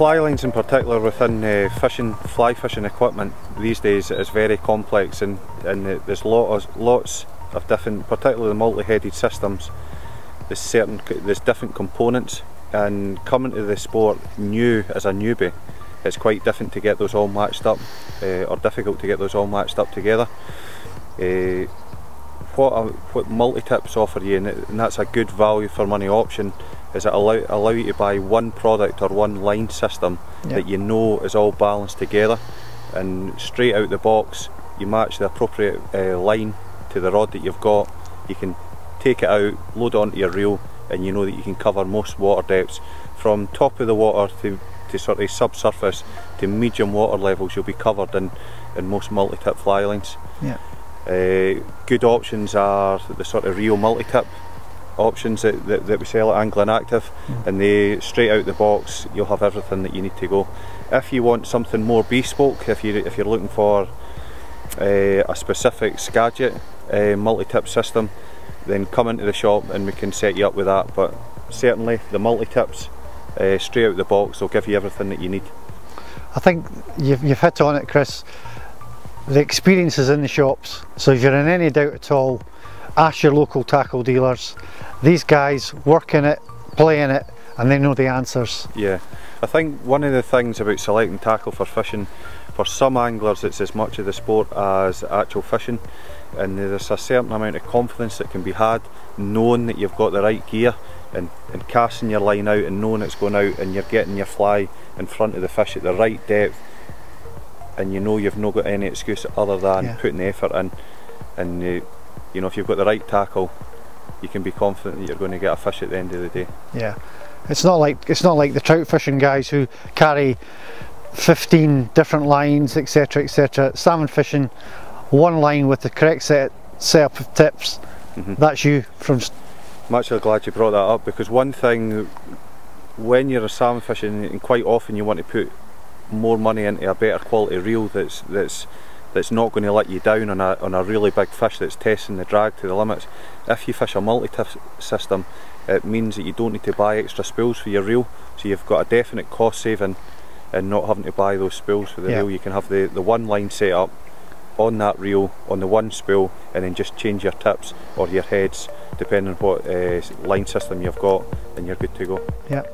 fly lines in particular within uh, fishing, fly fishing equipment these days is very complex and, and there's lot of, lots of different, particularly the multi-headed systems, there's certain, there's different components and coming to the sport new as a newbie, it's quite different to get those all matched up, uh, or difficult to get those all matched up together. Uh, what, what multi-tips offer you, and that's a good value for money option, is it allow, allow you to buy one product or one line system that you know is all balanced together and straight out the box you match the appropriate uh, line to the rod that you've got you can take it out load onto your reel and you know that you can cover most water depths from top of the water to, to sort of subsurface to medium water levels you'll be covered in, in most multi-tip fly lines. Yeah. Uh, good options are the sort of Rio multi-tip options that, that, that, we sell at Angling Active mm. and they straight out the box you'll have everything that you need to go. If you want something more bespoke, if, you, if you're looking for uh, a specific Skagit uh, multi-tip system then come into the shop and we can set you up with that but certainly the multi-tips uh, straight out the box will give you everything that you need. I think you've, you've hit on it Chris, the experience is in the shops so if you're in any doubt at all ask your local tackle dealers. These guys work in it, play in it and they know the answers. Yeah, I think one of the things about selecting tackle for fishing for some anglers it's as much of the sport as actual fishing. And there's a certain amount of confidence that can be had knowing that you've got the right gear and, and casting your line out and knowing it's going out and you're getting your fly in front of the fish at the right depth. And you know you've not got any excuse other than yeah. putting the effort in. And uh, you know if you've got the right tackle you can be confident that you're going to get a fish at the end of the day. Yeah. It's not like it's not like the trout fishing guys who carry 15 different lines etc etc salmon fishing one line with the correct set setup of tips. Mm -hmm. that's you from I'm actually glad you brought that up because one thing when you're a salmon fishing and quite often you want to put more money into a better quality reel that's that's that's not going to let you down on a, on a really big fish that's testing the drag to the limits. If you fish a multi-tip system it means that you don't need to buy extra spools for your reel so you've got a definite cost saving and not having to buy those spools for the yeah. reel. You can have the, the one line set up on that reel on the one spool and then just change your tips or your heads depending on what uh, line system you've got and you're good to go. Yeah.